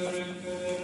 Spirit.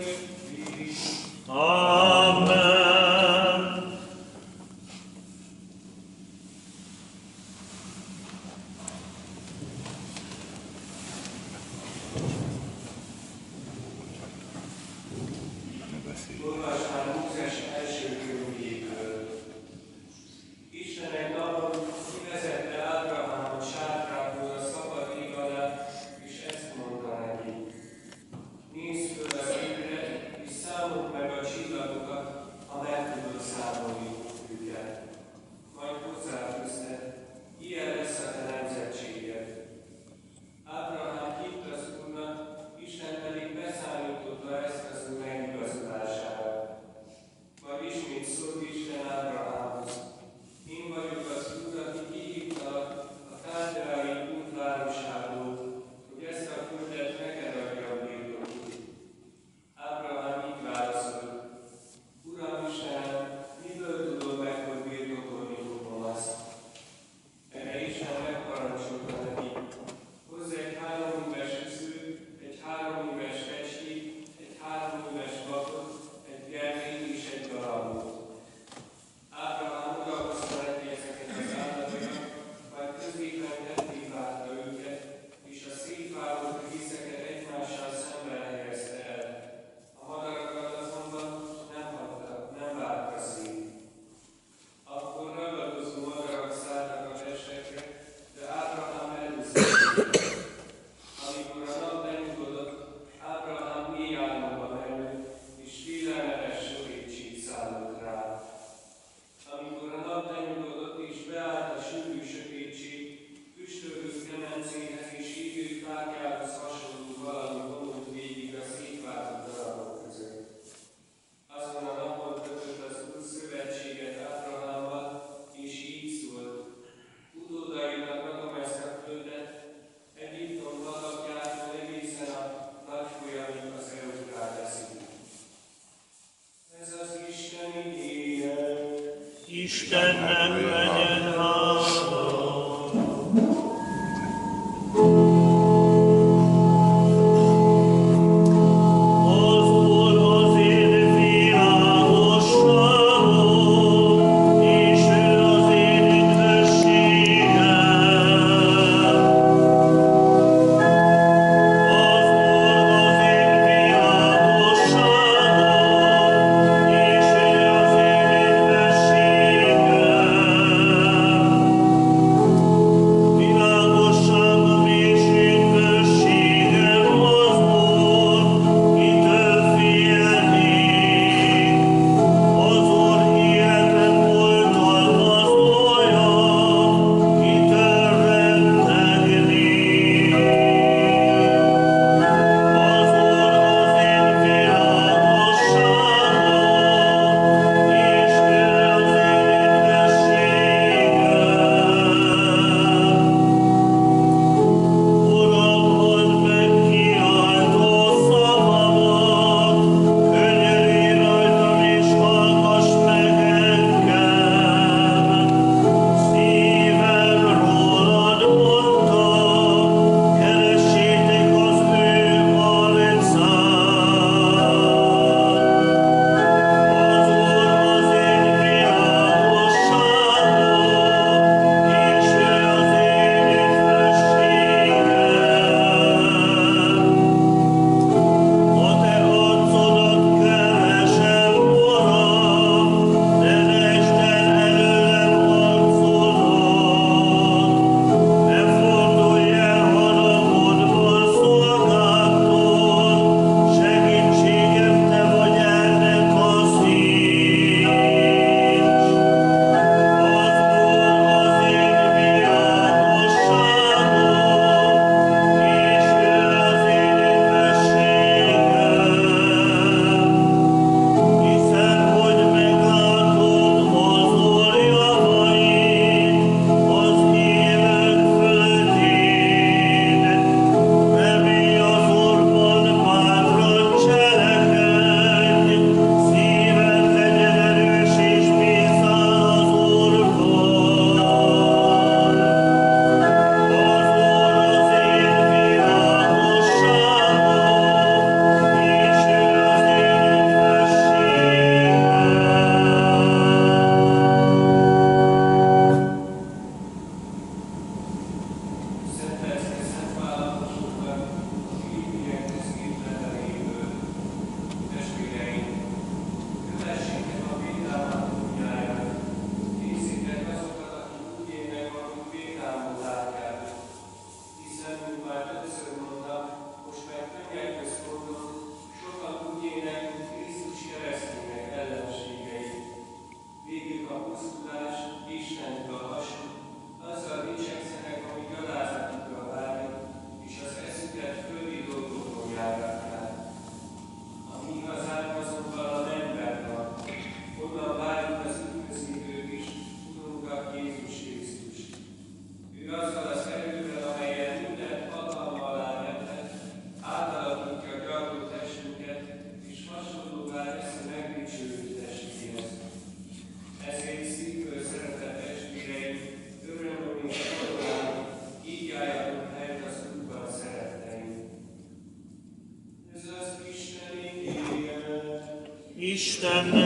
Umständen.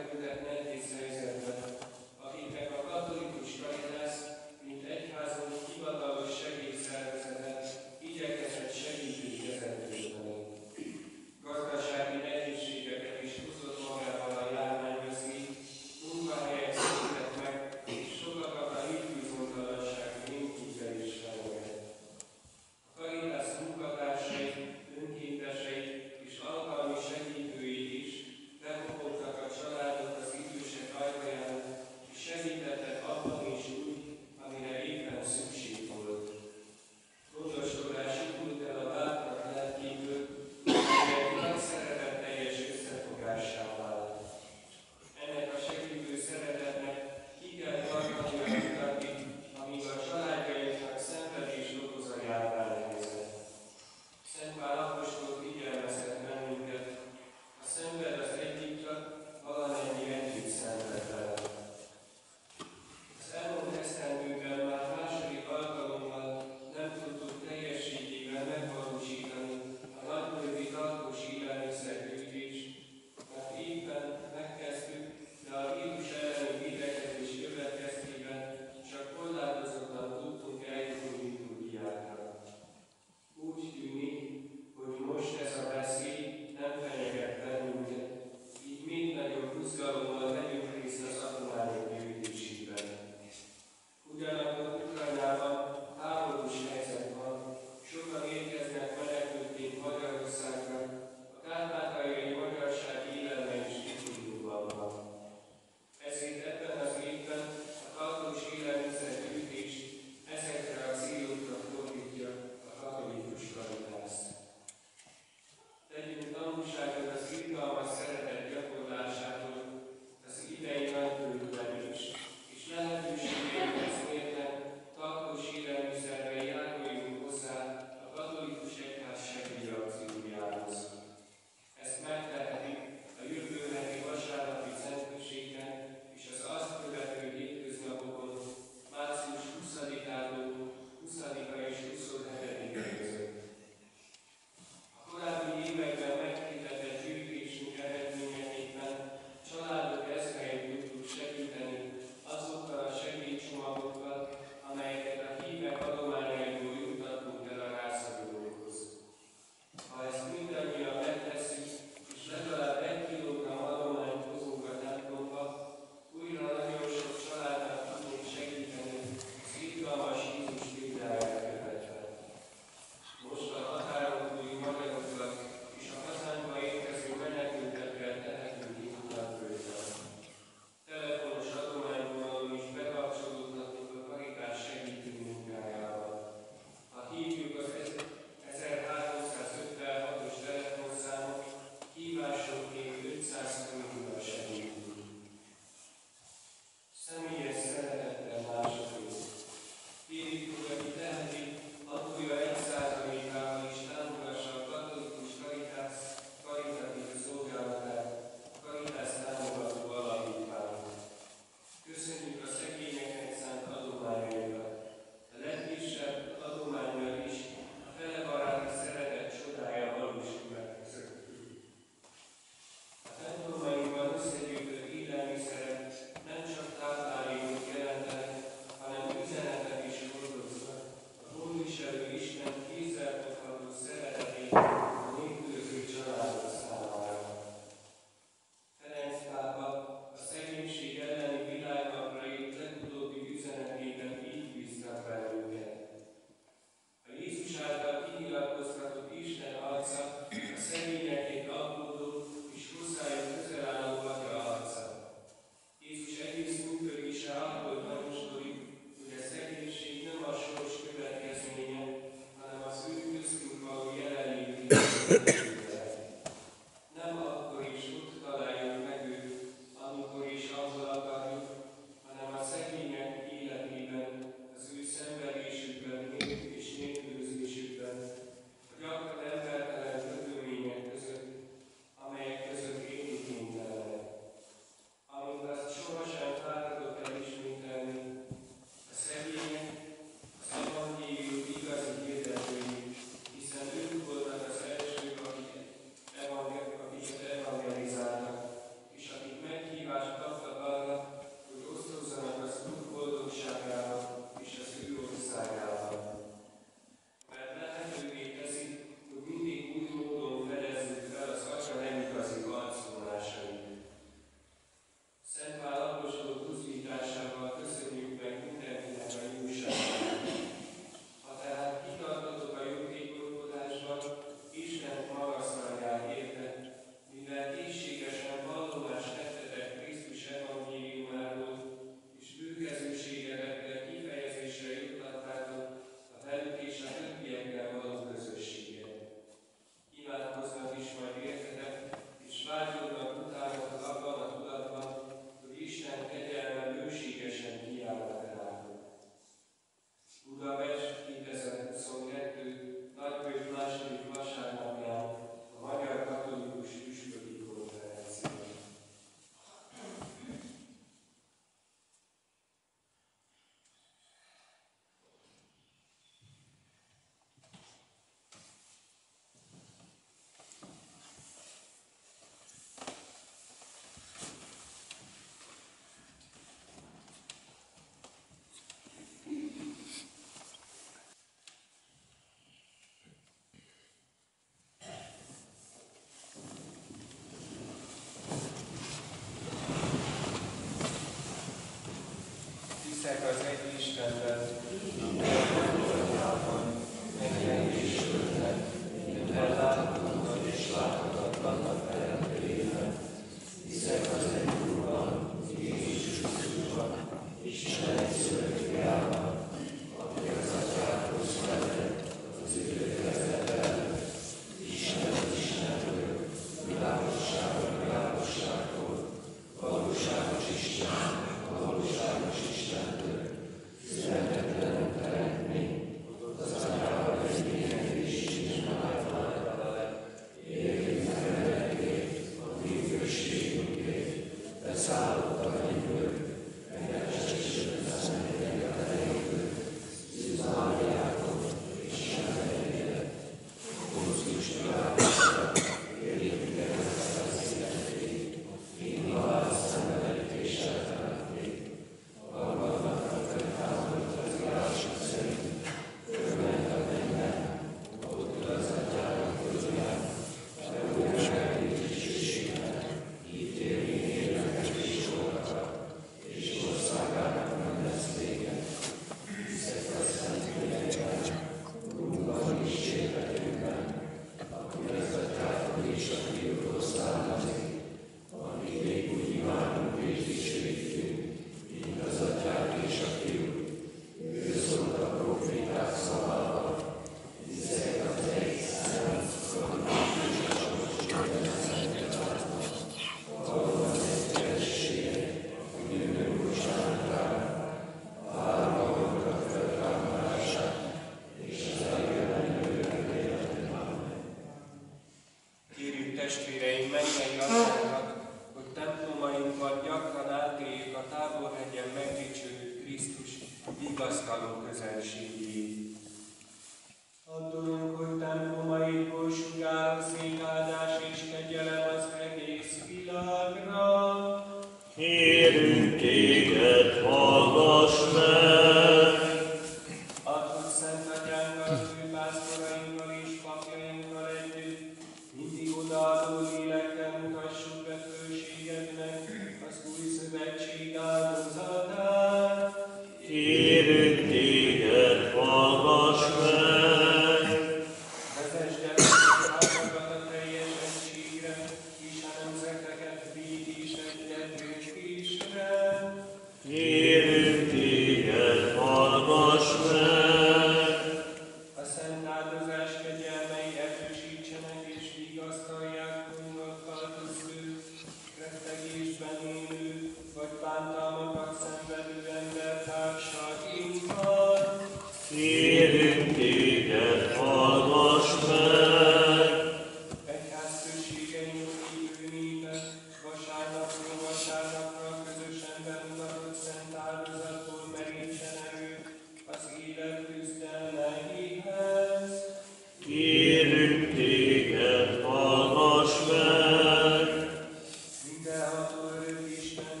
Mindenható örök Isten,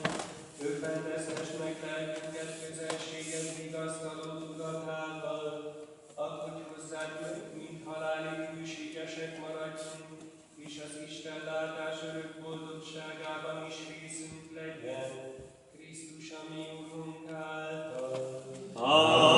többen teszes meg lelkünket közelséged vigasztaló tudatával, mint halálig hűségesek és az Isten látás örök boldogságában is részünk legyen, Krisztus, a.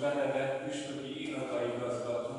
belevet püspöki igazgatót,